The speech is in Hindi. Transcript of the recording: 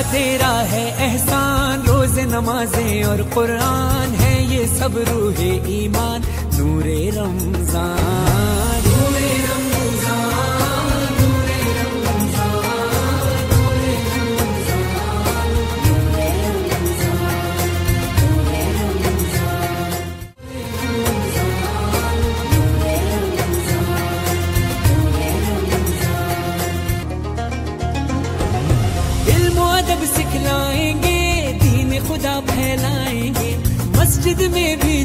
तेरा है एहसान रोज नमाजें और कुरान है ये सब रूहे ईमान। अदब सिखलाएँगे दीन खुदा फैलाएँगे मस्जिद में भी